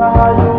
Rahayu